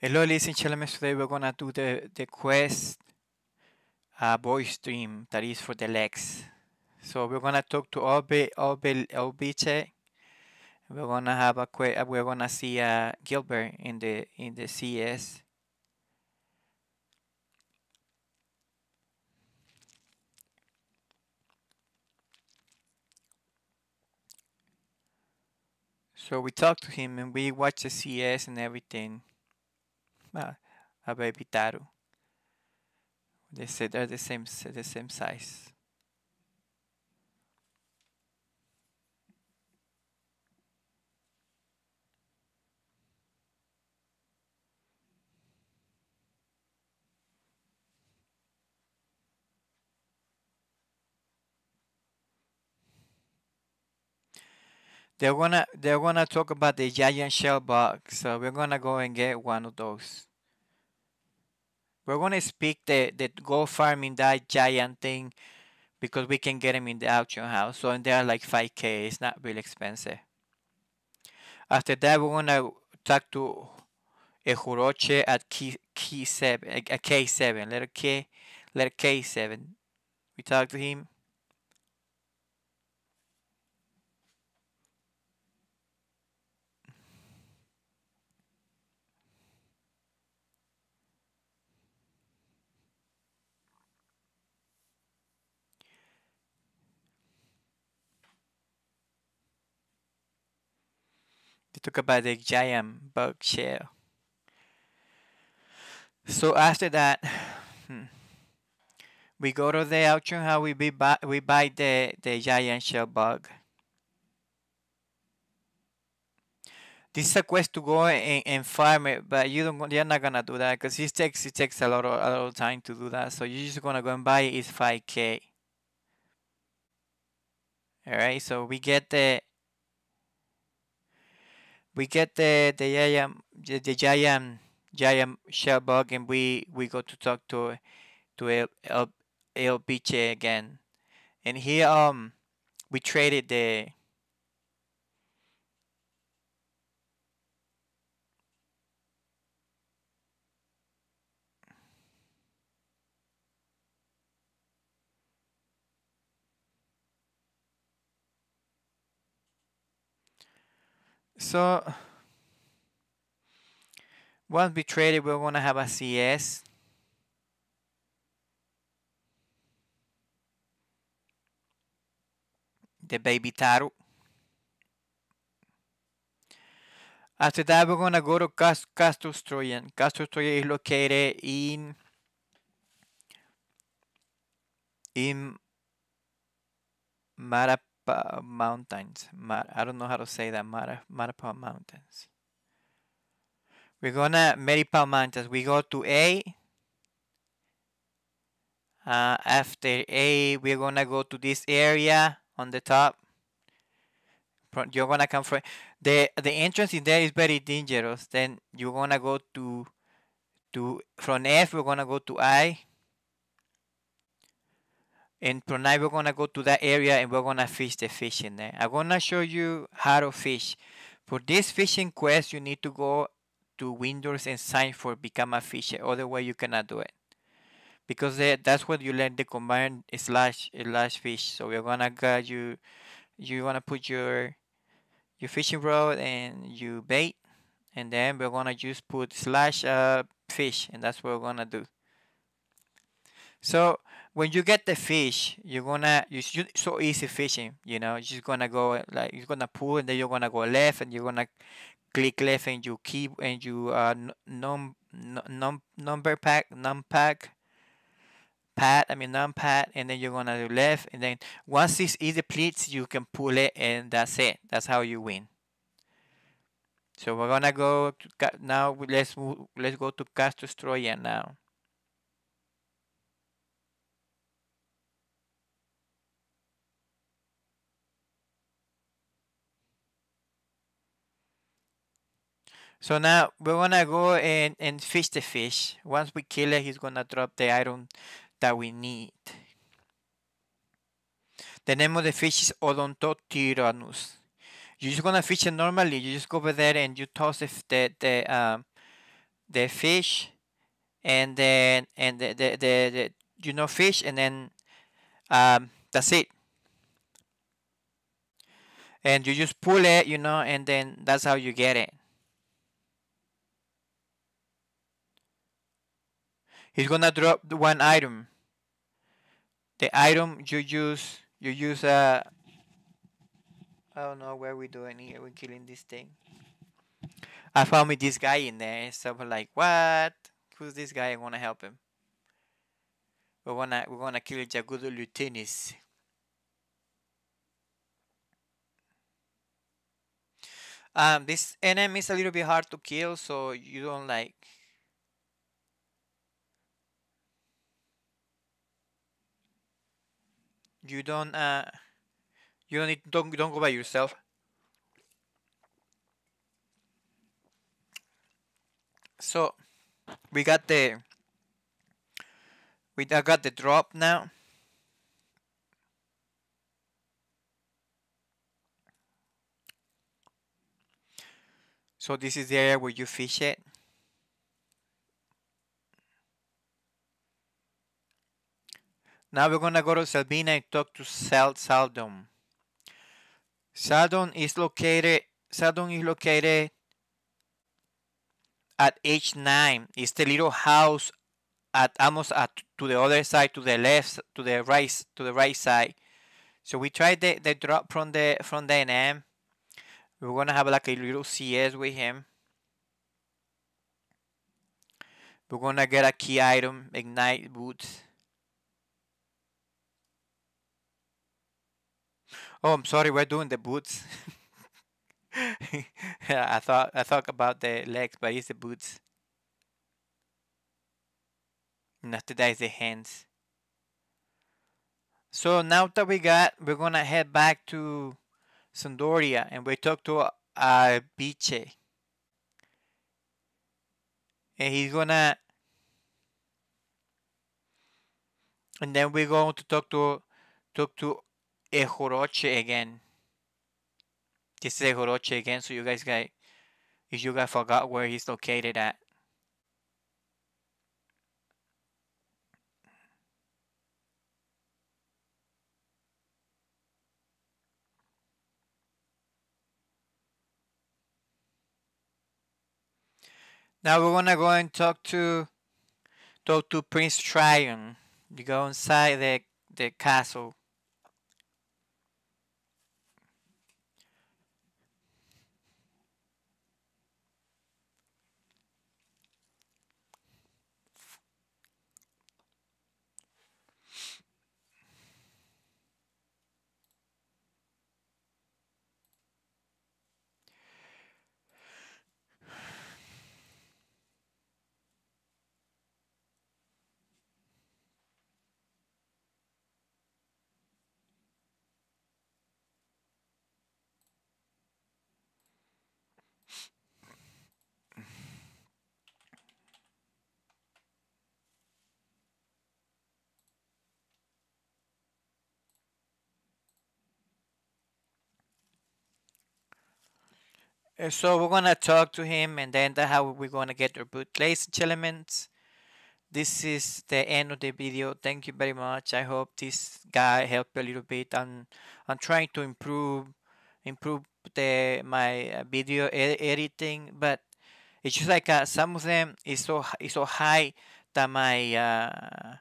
Hello, ladies and gentlemen. Today we're gonna do the the quest uh, Boy's Dream that is for the legs. So we're gonna talk to Obi Obi Obiche. We're gonna have a que- uh, we're gonna see uh, Gilbert in the in the CS. So we talked to him and we watched the CS and everything. A baby Taru. They said they're the same the same size. They're gonna they're gonna talk about the giant shell bug. So we're gonna go and get one of those. We're gonna speak the the go farming that giant thing because we can get them in the auction house. So and they're like 5k. It's not really expensive. After that, we're gonna talk to a Huroche at key key seven, a, a K seven, letter K, letter K seven. We talk to him. Talk about the giant bug shell. So after that, hmm, we go to the auction house. We buy, we buy the the giant shell bug. This is a quest to go and, and farm it, but you don't. You're not gonna do that because it takes it takes a lot of a lot of time to do that. So you're just gonna go and buy it. It's five k. All right. So we get the we get the the giant the, the giant giant shell bug, and we we go to talk to to El El, El Biche again, and here um we traded the so once we trade it, we're gonna have a CS. The baby Taru. After that, we're gonna go to Cas- Castle Oztroja. Castle Oztroja is located in in Marapa Mountains. Mar- I don't know how to say that. Mara- Marapa Mountains. We're gonna Maripal Mountains. We go to A. Uh, after A, we're gonna go to this area on the top. You're gonna come from the the entrance in there is very dangerous. Then you're gonna go to to from F. We're gonna go to I. And tonight we're gonna go to that area and we're gonna fish the fish in there. I'm gonna show you how to fish. For this fishing quest, you need to go to Windurst and sign for become a fisher. Otherwise, you cannot do it because that's what you learn the combined slash slash fish. So we're gonna get you. You wanna put your your fishing rod and you bait, and then we're gonna just put slash uh fish, and that's what we're gonna do. So when you get the fish, you're gonna you so easy fishing. You know, you're just gonna go like you're gonna pull, and then you're gonna go left, and you're gonna click left, and you keep and you uh num num num- number pack num pack pad I mean num pad, and then you're gonna do left, and then once this it depletes, you can pull it, and that's it. That's how you win. So we're gonna go to, now. Let's let's go to Castle Oztroja now. So now we're gonna go and, and fish the fish. Once we kill it, he's gonna drop the item that we need. The name of the fish is Odontotyrannus. You're just gonna fish it normally. You just go over there and you toss the the the, um, the fish and then and the the, the, the you know fish and then um, that's it and you just pull it you know and then that's how you get it he's gonna drop one item. The item you use you use a uh, don't know where we doing here. We're killing this thing. I found me this guy in there so I'm like what? Who's this guy? I wanna help him. We're gonna we're gonna kill Jagudo Lutenis. Um this enemy is a little bit hard to kill so you don't like you don't uh you don't need don't don't go by yourself. So we got the we I got the drop now. So this is the area where you fish it Now we're gonna go to Selbina and talk to Sal Saldom. Saldom is located Saldom is located at H9. It's the little house at almost at to the other side, to the left, to the right, to the right side. So we tried the, the drop from the from the NM. We're gonna have like a little CS with him. We're gonna get a key item, ignite boots. Oh, I'm sorry, we're doing the boots. yeah, I thought I thought about the legs, but it's the boots. Not that is the hands. So now that we got, we're gonna head back to San d'Oria and we talk to uh, Biche. And he's gonna and then we're going to talk to talk to Ejoroche again. This is Ejoroche again, so you guys got if you guys forgot where he's located at. Now we're gonna go and talk to talk to Prince Trion. You go inside the the castle. So we're gonna talk to him, and then that's how we're gonna get our boot lace elements. This is the end of the video. Thank you very much. I hope this guy helped a little bit. I'm I'm trying to improve improve the my uh, video ed- editing, but it's just like uh, some of them is so is so high that my uh,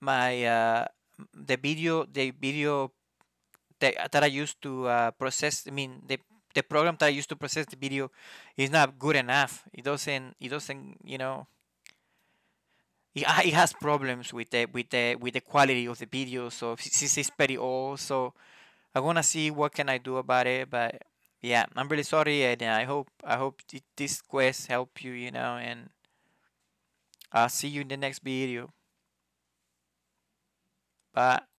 my uh, the video the video that, that I used to uh, process. I mean the the program that I used to process the video is not good enough. It doesn't it doesn't you know it, ah, it has problems with the with the with the quality of the video. So since it's pretty old, so I wanna see what can I do about it. But yeah, I'm really sorry, and I hope I hope this quest help you. You know, and I'll see you in the next video. Bye.